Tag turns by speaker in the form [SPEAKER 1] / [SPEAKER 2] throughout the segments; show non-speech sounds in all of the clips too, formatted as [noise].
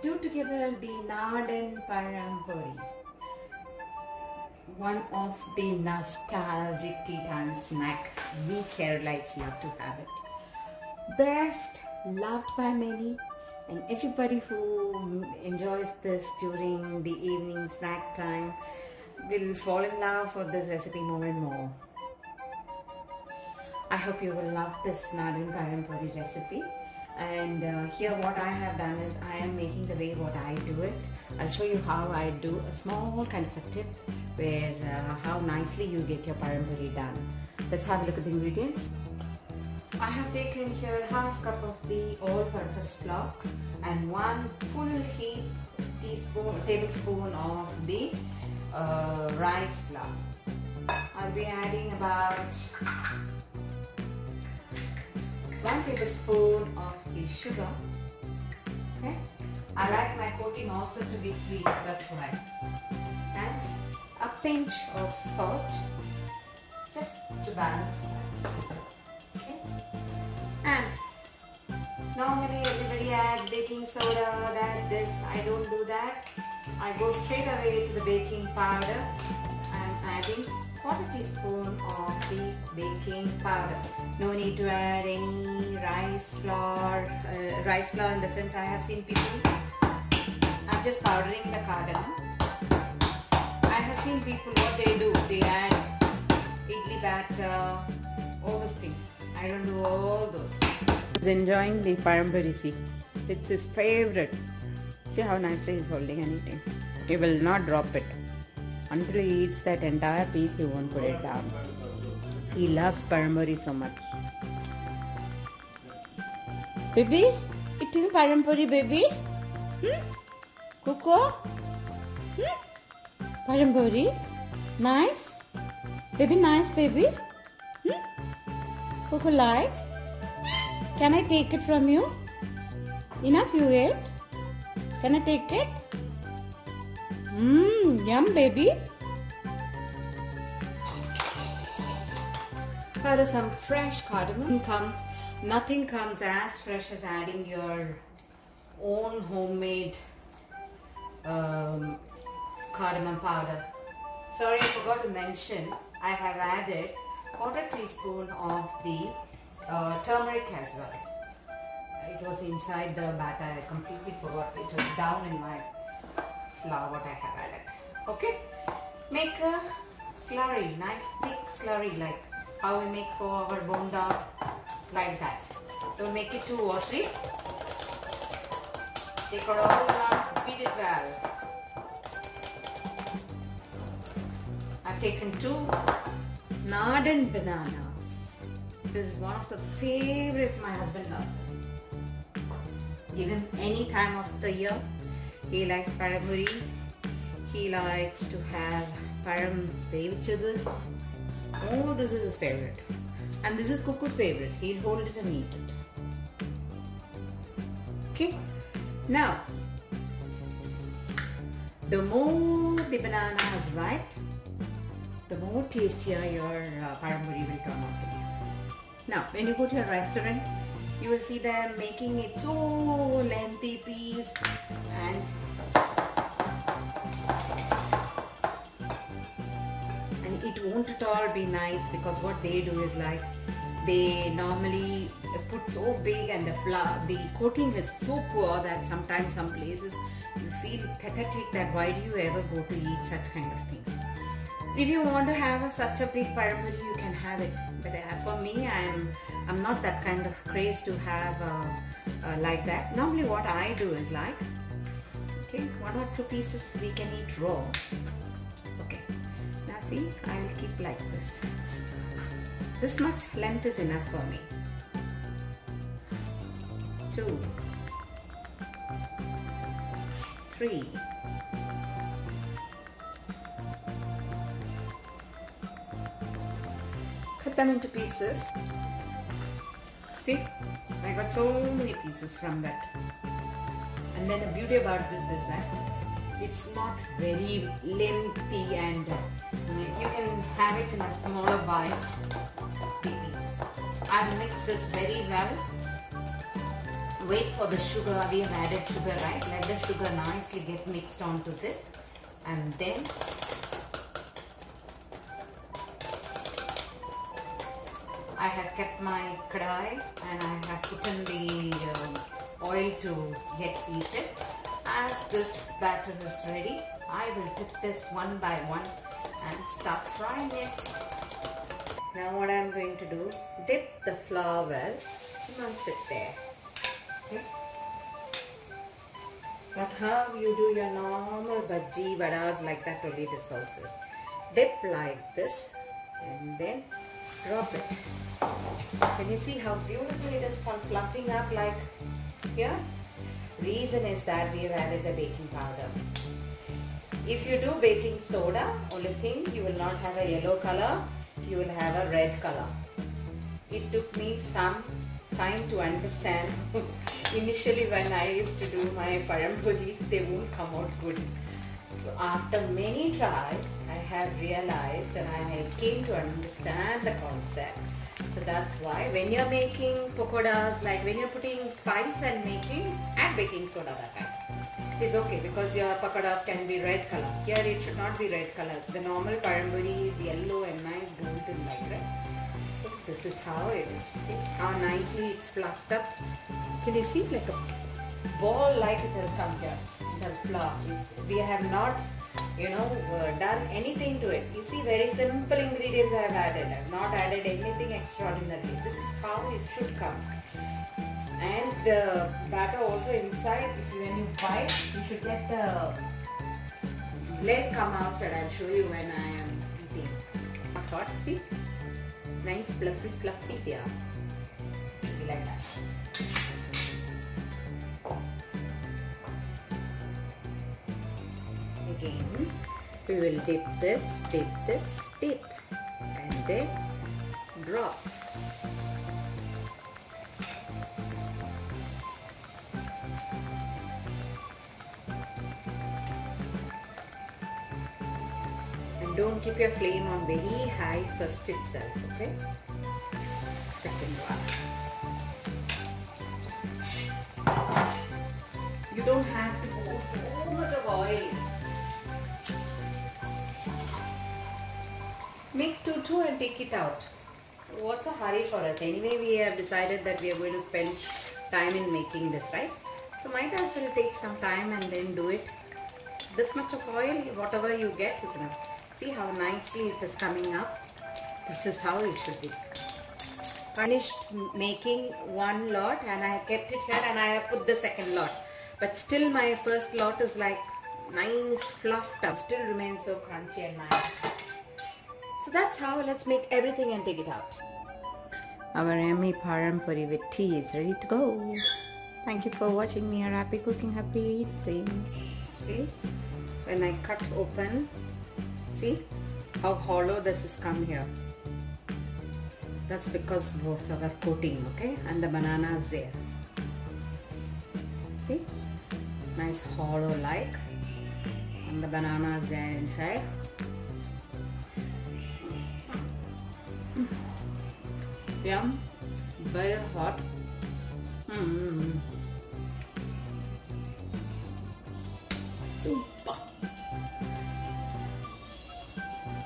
[SPEAKER 1] do together the Nadan Pazham Pori. One of the nostalgic tea time snack. We Keralites love to have it. Best, loved by many, and everybody who enjoys this during the evening snack time will fall in love for this recipe more and more. I hope you will love this Nadan Pazham Pori recipe and uh, here what I have done is I am making the way what I do it. I'll show you how I do a small kind of a tip where uh, how nicely you get your pazham pori done. Let's have a look at the ingredients. I have taken here half cup of the all-purpose flour and one full heap teaspoon tablespoon of the uh, rice flour. I'll be adding about 1 tablespoon of the sugar. Okay. I like my coating also to be sweet, that's why. And a pinch of salt just to balance that. Okay. And normally everybody adds baking soda, that, this. I don't do that. I go straight away to the baking powder. I'm adding quarter teaspoon of the baking powder. No need to add any rice flour, uh, rice flour in the sense I have seen people. I'm just powdering the cardamom. I have seen people what they do, they add idli batter, all those things. I don't do all those. He's enjoying the pazham pori. It's his favorite. See how nicely he's holding and eating. He will not drop it. Until he eats that entire piece, he won't put it down. He loves pazham pori so much. Baby, eating pazham pori, baby? Hmm? Coco? Hmm? Nice? Baby, nice, baby? Hmm? Coco likes? Can I take it from you? Enough you ate? Can I take it? Mmm, yum baby. Add some fresh cardamom comes. Nothing comes as fresh as adding your own homemade um, cardamom powder. Sorry, I forgot to mention. I have added quarter teaspoon of the uh, turmeric as well. It was inside the batter. I completely forgot. It was down in my flour what I have added. Okay, make a slurry, nice thick slurry like how we make for our bonda, like that. Don't make it too watery. Take it all once, beat it well. I've taken two Nadan bananas. This is one of the favorites my husband loves. Give him any time of the year he likes pazham pori. He likes to have pazham vevichadu. Oh, this is his favorite. And this is Kuku's favorite. He'll hold it and eat it. Okay. Now, the more the banana is ripe, the more tastier your uh, pazham pori will turn out to be. Now, when you go to a restaurant, you will see them making it so lengthy piece and and it won't at all be nice because what they do is like they normally put so big and the flour the coating is so poor that sometimes some places you feel pathetic that why do you ever go to eat such kind of things? If you want to have a, such a big pazham pori you can have it. But uh, for me i'm i'm not that kind of craze to have uh, uh, like that. Normally what i do is like okay one or two pieces we can eat raw. Okay. Now see i will keep like this. This much length is enough for me. Two. Three. Cut them into pieces. See, I got so many pieces from that. And then the beauty about this is that it's not very lengthy and uh, you can have it in a smaller bite. I've mixed this very well. wait for the sugar. We have added sugar, right? Let the sugar nicely get mixed onto this. And then I have kept my kadai and I have put in the um, oil to get heated. As this batter is ready, I will dip this one by one and start frying it. Now what I'm going to do, dip the flour well, immerse sit there. Okay. That's how you do your normal bhaji vadas like that only this also. Dip like this and then drop it. Can you see how beautifully it is for fluffing up like here? Reason is that we have added the baking powder. If you do baking soda, only thing you will not have a yellow color, you will have a red color. It took me some time to understand. [laughs] Initially when I used to do my pazham poris, they won't come out good. So after many tries, I have realized and I to understand the concept. So that's why when you're making pakoras, like when you're putting spice and making, add baking soda that time. It's okay because your pakoras can be red color. Here it should not be red color. The normal pazham pori is yellow and nice golden like red. So this is how it is. See how nicely it's fluffed up. Can you see like a ball like it has come here. The flour. We have not you know uh, done anything to it. You see very simple ingredients I have added. I have not added anything extraordinary. This is how it should come. And the batter also inside, if you, when you bite, you should get the blade come outside. I'll show you when I am eating. Hot, see? Nice fluffy fluffy be like that. Again, we will dip this, dip this, dip and then drop. And don't keep your flame on very high first itself, okay? Second one. You don't have to pour so much of oil. Make two two and take it out. What's a hurry for us? Anyway, we have decided that we are going to spend time in making this, right? So might as well take some time and then do it. This much of oil, whatever you get is enough. See how nicely it is coming up. This is how it should be. Finished making one lot and I kept it here and I have put the second lot. But still my first lot is like nice fluffed up. Still remains so crunchy and nice. That's how let's make everything and take it out. Our yummy pazham pori with tea is ready to go. Thank you for watching me. Happy cooking, happy eating. See, when I cut open, see how hollow this has come here. That's because both of our coating, okay? And the banana is there. See, nice hollow like, and the banana is there inside. Yum, very hot. Mm. Super.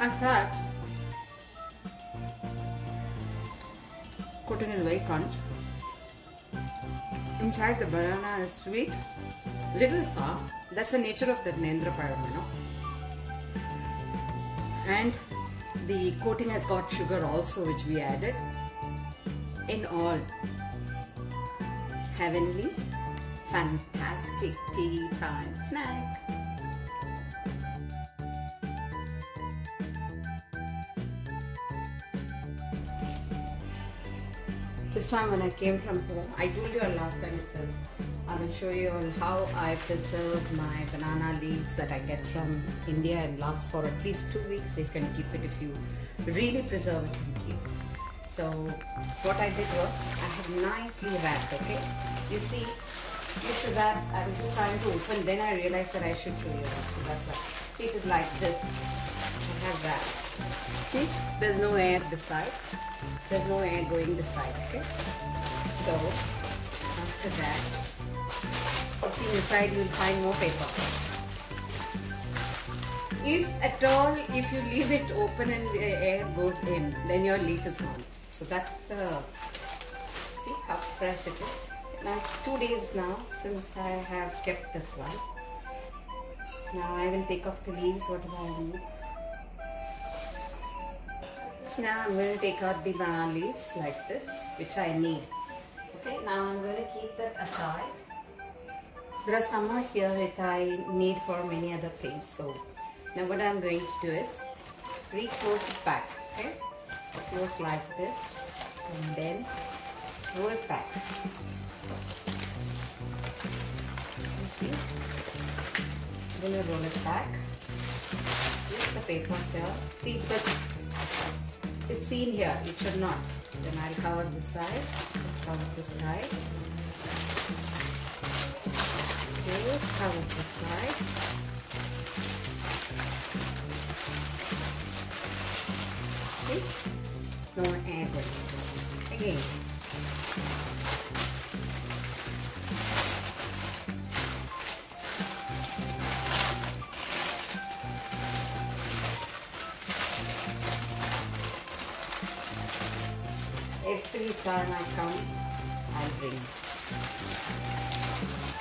[SPEAKER 1] In fact, coating is very crunch. Inside the banana is sweet, little sour. That's the nature of the Nendra Paramano. And the coating has got sugar also which we added. In all, heavenly, fantastic tea time snack. This time when I came from home, I told you all last time itself, I will show you all how I preserve my banana leaves that I get from India and lasts for at least two weeks. You can keep it if you really preserve it and keep. So what I did was I have nicely wrapped, okay? You see, you should wrap, I was just trying to open, then I realized that I should show you. So that's why. See, it is like this. I have wrapped. See, there's no air this side. There's no air going this side, okay? So, after that, you see inside you will find more paper. If at all, if you leave it open and the air goes in, then your leaf is gone. So that's the, see how fresh it is. Now it's two days now since I have kept this one. Now I will take off the leaves, whatever I do. So now I'm going to take out the banana leaves like this, which I need. Okay, now I'm going to keep that aside. There are some more here that I need for many other things. So now what I'm going to do is re-close it back. Okay, close like this and then roll it back. You see? I roll it back. Use the paper here. See, because it's seen here, it should not. Then I'll cover this side, cover this side. Okay, cover this side. See? Going. Again. Every time I come, I bring.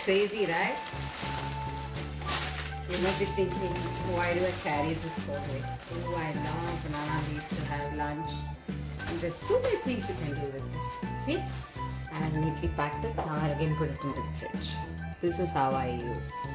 [SPEAKER 1] Crazy, right? You must be thinking, why do I carry this so big? Oh, I love banana leaves to have lunch. And there's so many things you can do with this. See? I neatly packed it. Now I'll again put it into the fridge. This is how I use